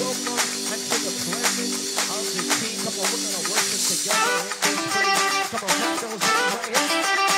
welcome into the presence of the King. Come on, we're gonna worship together. Come on, clap those hands right here.